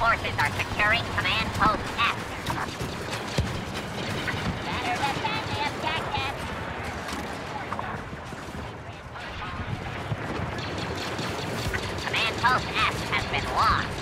forces are securing command post F. Better defend the objective. Command post F has been lost.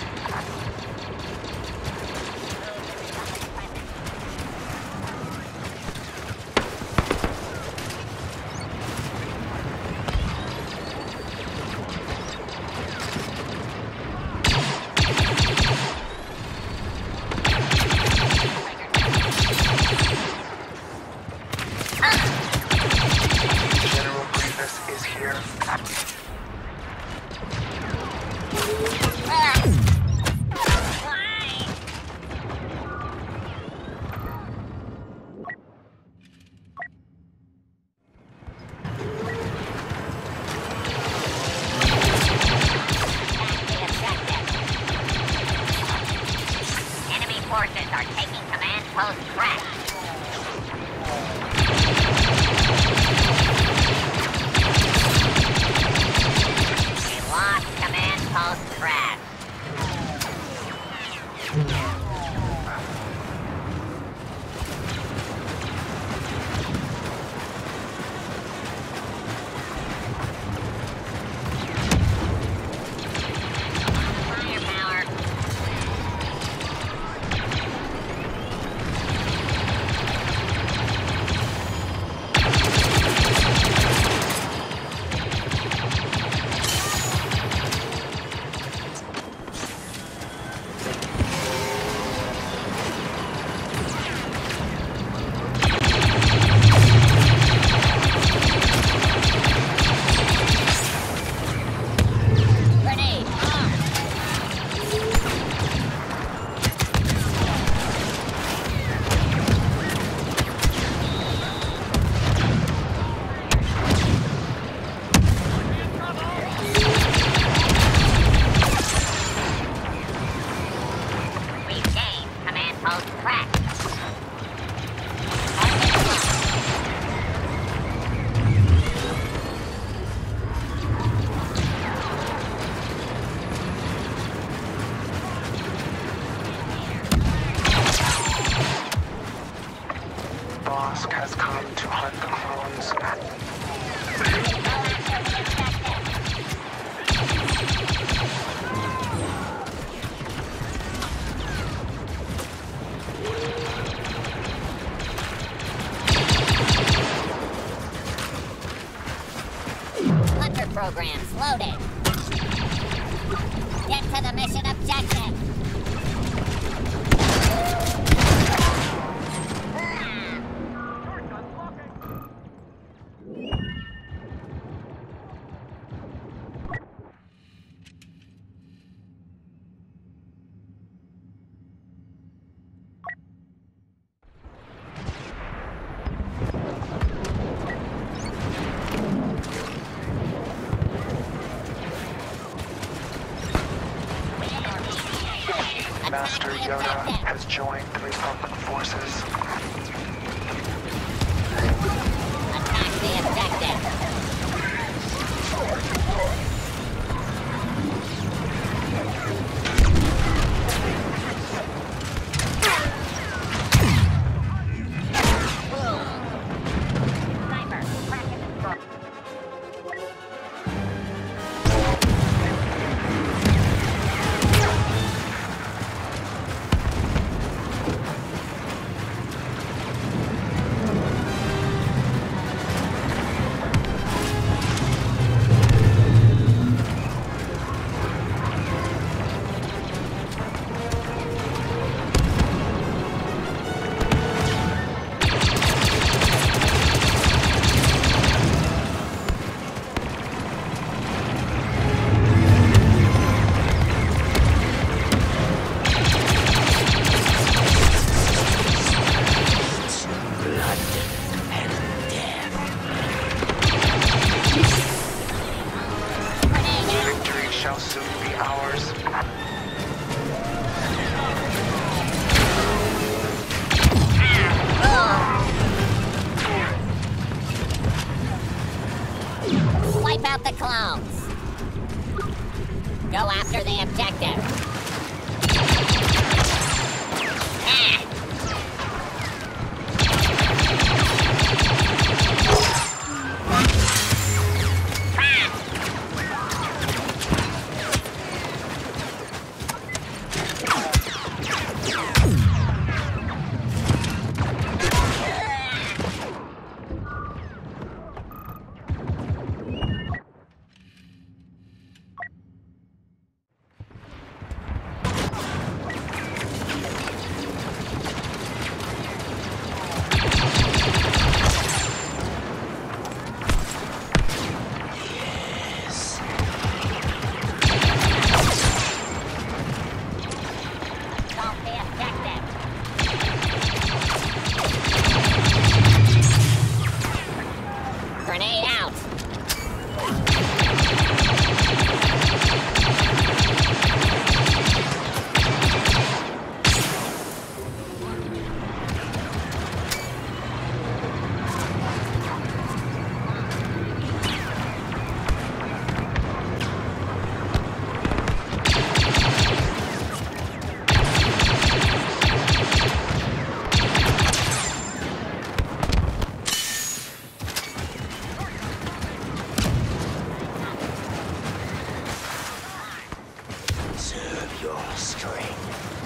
Bossk has come to hunt the clones. Hunter programs loaded. Get to the mission objective. Yoda has joined the Republic forces. Your strength.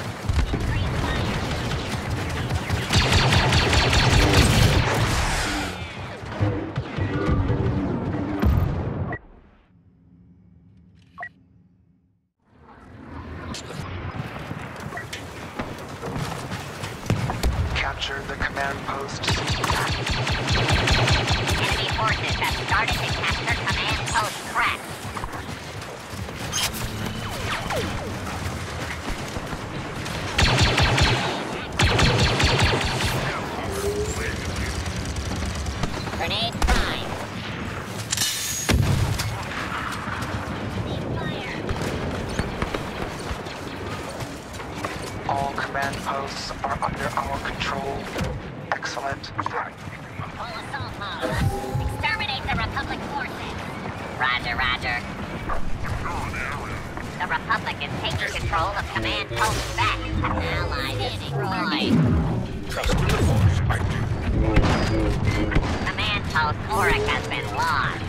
Grenade prime. All command posts are under our control. Excellent. Full assault mode. Exterminate the Republic forces. Roger, roger. The Republic is taking control of command post back. Allied destroyed. Trust in the Force, I do. Post Auric has been lost.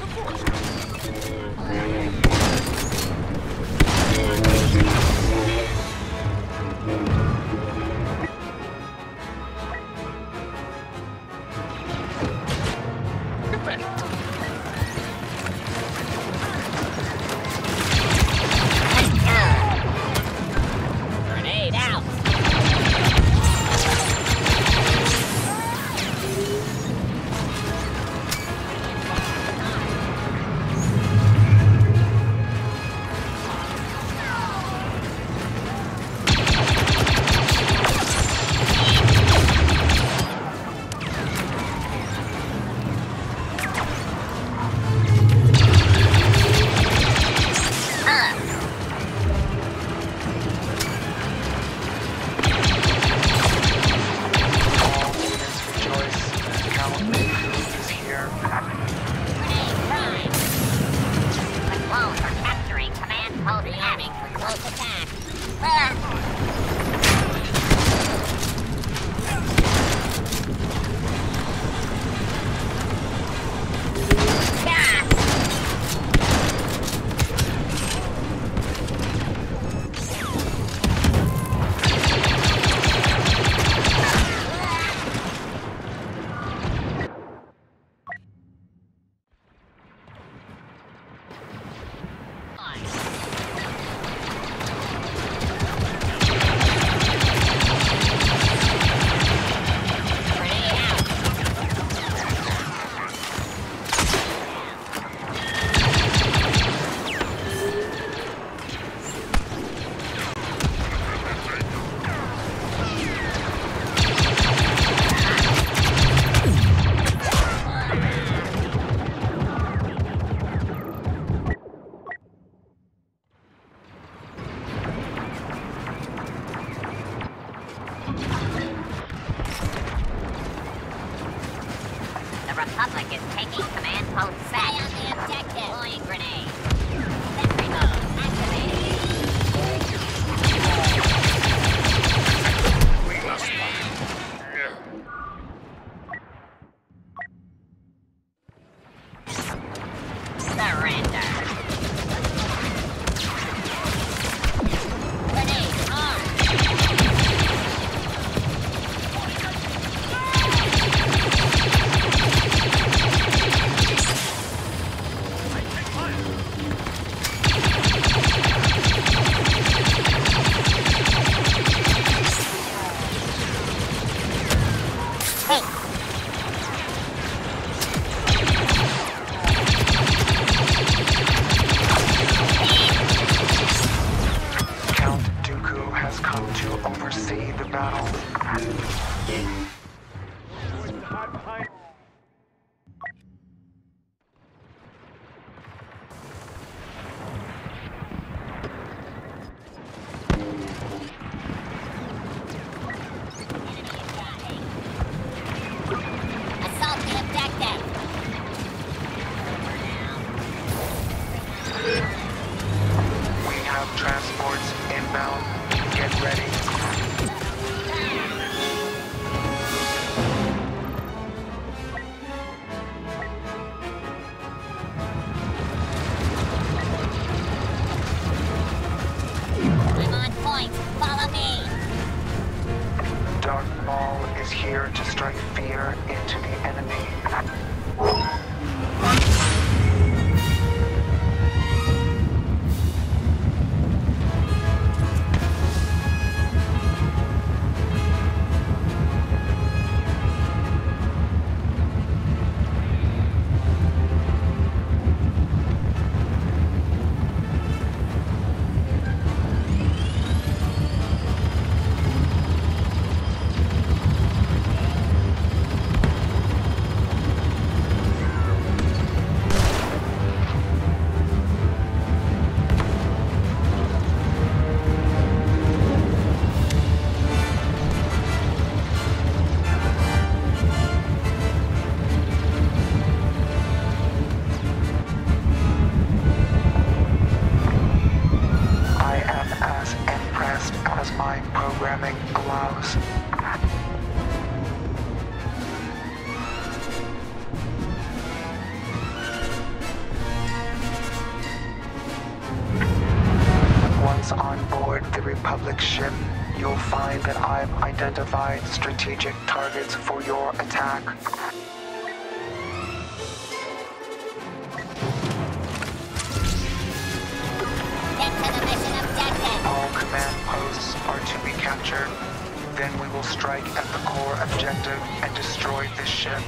Strike at the core objective and destroy this ship.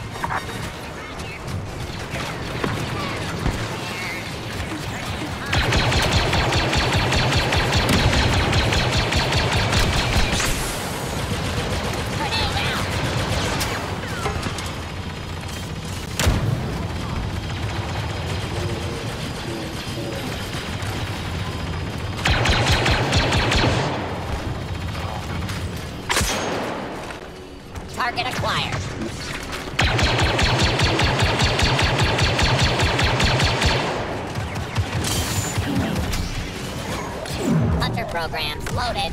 Programs loaded.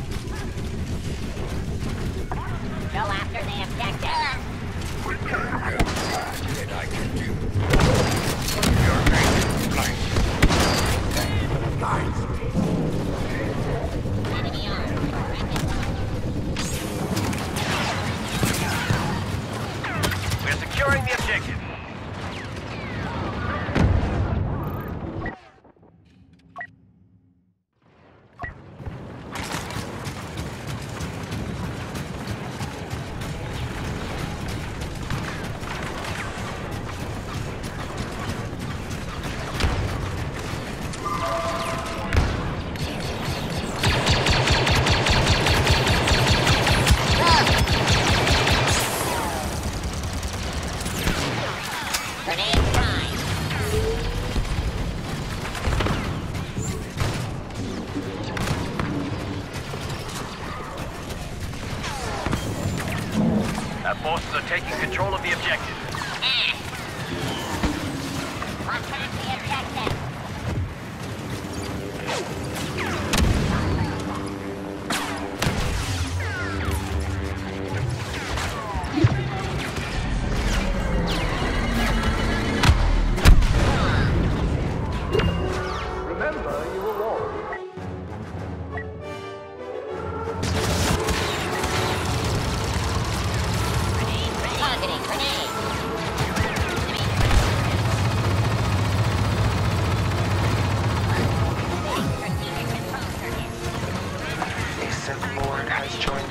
Go after the objective. We're securing the objective. Attack the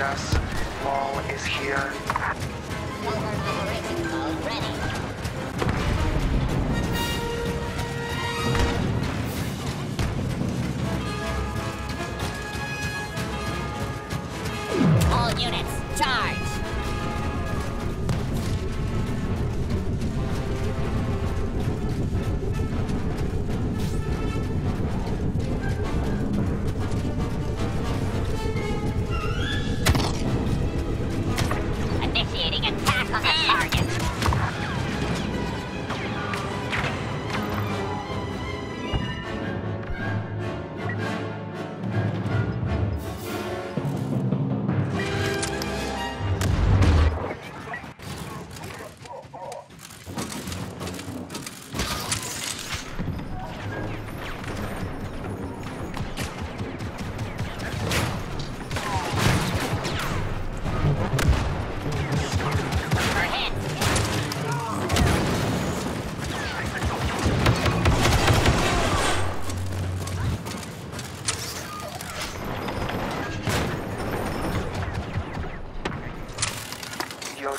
us. Maul is here. All units, charge!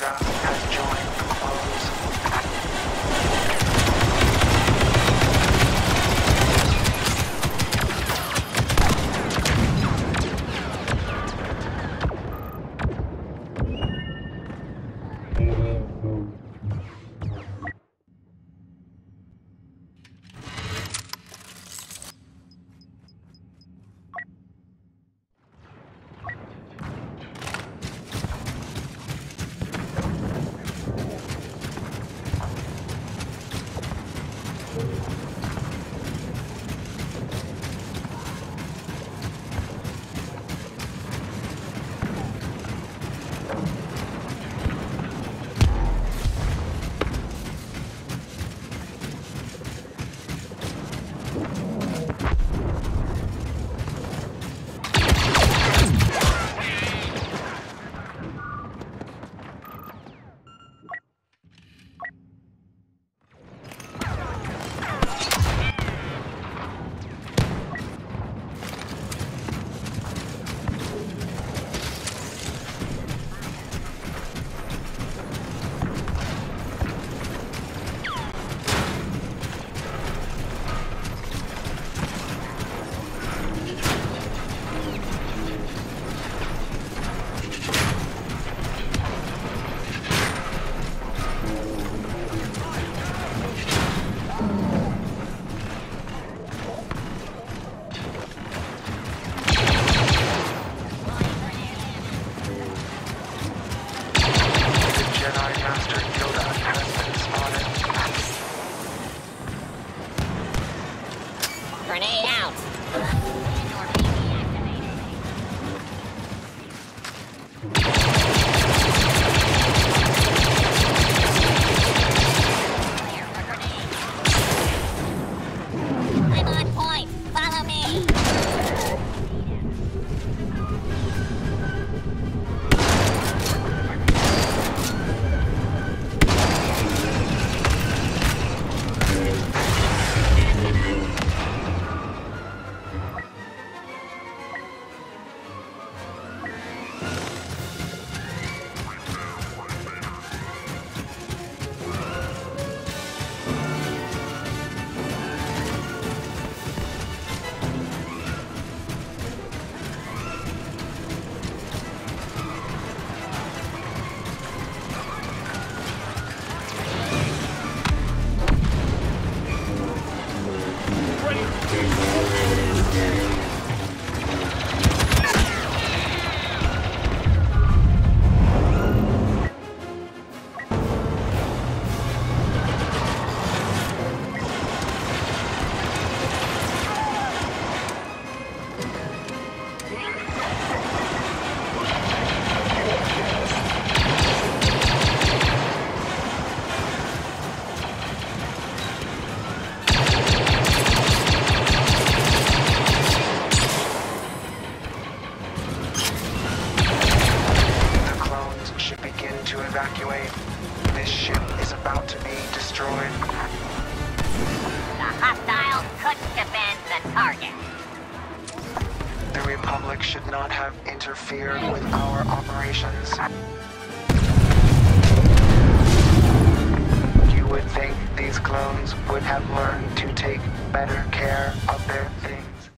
program has joined the close.